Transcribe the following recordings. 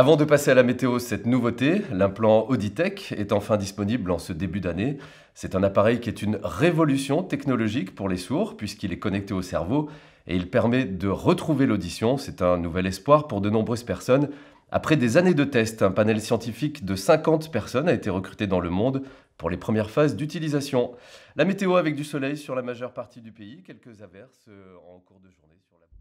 Avant de passer à la météo, cette nouveauté, l'implant Auditech est enfin disponible en ce début d'année. C'est un appareil qui est une révolution technologique pour les sourds puisqu'il est connecté au cerveau et il permet de retrouver l'audition. C'est un nouvel espoir pour de nombreuses personnes. Après des années de tests, un panel scientifique de 50 personnes a été recruté dans le monde pour les premières phases d'utilisation. La météo avec du soleil sur la majeure partie du pays, quelques averses en cours de journée sur la...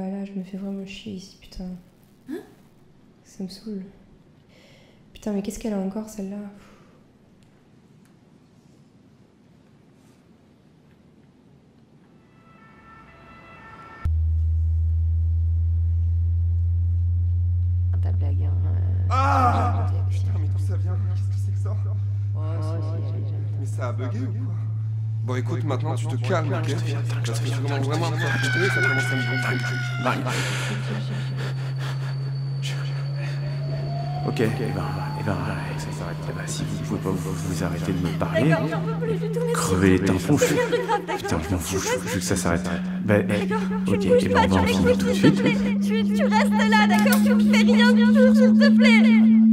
Voilà, je me fais vraiment chier ici, putain. Hein? Ça me saoule. Putain, mais qu'est-ce qu'elle a encore, celle-là? Ta blague, hein. euh, Ah Putain, mais d'où ça vient? Qu'est-ce que c'est que ça Oh, Mais ça a bugué ou quoi? Bon écoute, maintenant tu te calmes, ok Parce que tu commences vraiment à me faire chier, ça commence à me gonfler. Ok, et ben, et ben, ça s'arrête. Eh ben, si vous pouvez pas vous, vous arrêter de me parler, D'accord, j'en peux plus du tout. mais crevez les tympans, je Putain, je m'en fous, je veux que ça s'arrête. Ben, eh, ok, et ben, on va en tu finir tout de s'il te suite. plaît. Tu, tu restes là, d'accord Tu ne fais rien du tout, s'il te plaît